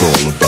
all about.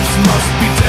lives must be